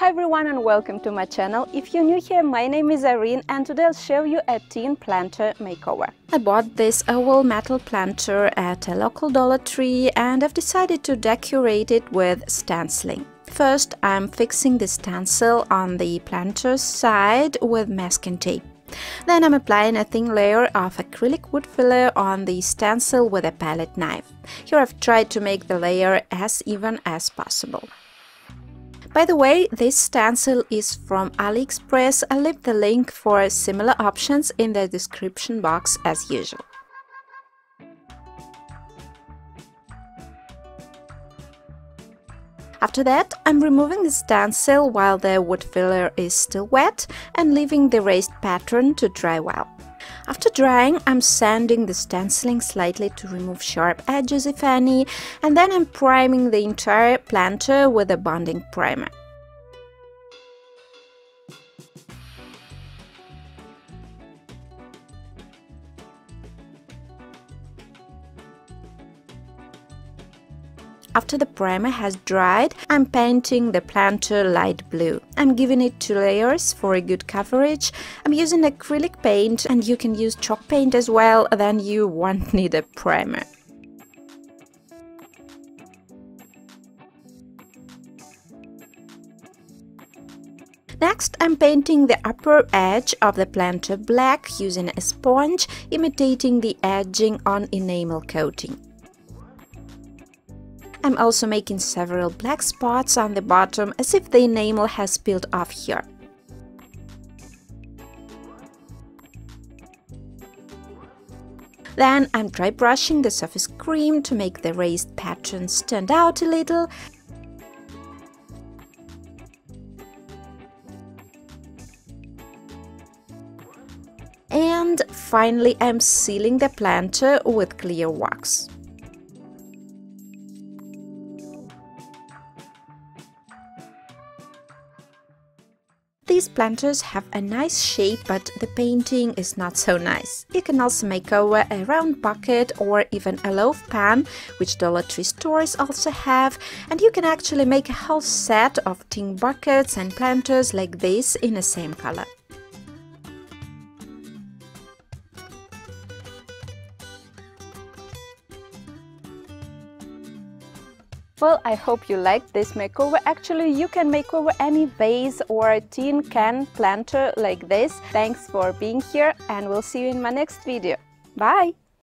Hi everyone and welcome to my channel. If you're new here, my name is Irene and today I'll show you a tin planter makeover. I bought this oval metal planter at a local Dollar Tree and I've decided to decorate it with stenciling. First, I'm fixing the stencil on the planter's side with masking tape. Then I'm applying a thin layer of acrylic wood filler on the stencil with a palette knife. Here I've tried to make the layer as even as possible. By the way, this stencil is from AliExpress. I'll leave the link for similar options in the description box as usual. After that, I'm removing the stencil while the wood filler is still wet and leaving the raised pattern to dry well. After drying, I'm sanding the stenciling slightly to remove sharp edges if any, and then I'm priming the entire planter with a bonding primer. After the primer has dried, I'm painting the planter light blue. I'm giving it two layers for a good coverage. I'm using acrylic paint and you can use chalk paint as well, then you won't need a primer. Next, I'm painting the upper edge of the planter black using a sponge, imitating the edging on enamel coating. I'm also making several black spots on the bottom as if the enamel has peeled off here. Then I'm dry brushing the surface cream to make the raised pattern stand out a little. And finally I'm sealing the planter with clear wax. These planters have a nice shape, but the painting is not so nice. You can also make over a round bucket or even a loaf pan, which Dollar Tree stores also have, and you can actually make a whole set of tin buckets and planters like this in the same color. Well, I hope you liked this makeover. Actually, you can make over any vase or tin can planter like this. Thanks for being here and we'll see you in my next video. Bye!